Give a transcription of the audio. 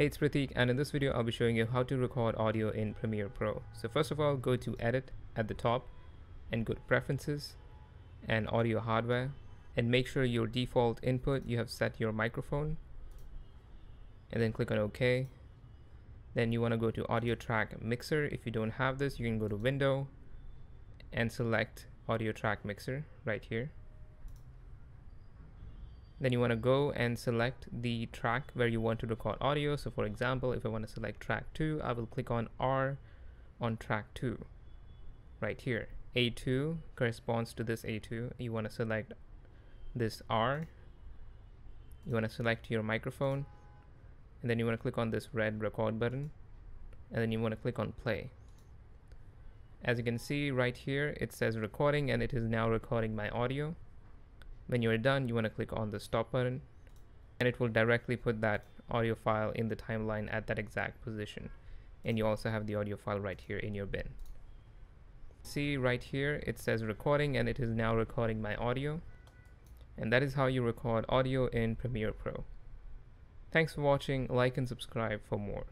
Hey, it's Pratik and in this video I'll be showing you how to record audio in Premiere Pro. So first of all, go to Edit at the top and go to Preferences and Audio Hardware and make sure your default input you have set your microphone and then click on OK. Then you want to go to Audio Track Mixer. If you don't have this, you can go to Window and select Audio Track Mixer right here then you want to go and select the track where you want to record audio. So for example if I want to select track 2 I will click on R on track 2 right here. A2 corresponds to this A2 you want to select this R. You want to select your microphone. And then you want to click on this red record button. And then you want to click on play. As you can see right here it says recording and it is now recording my audio when you're done, you want to click on the stop button and it will directly put that audio file in the timeline at that exact position. And you also have the audio file right here in your bin. See right here, it says recording and it is now recording my audio. And that is how you record audio in Premiere Pro. Thanks for watching, like and subscribe for more.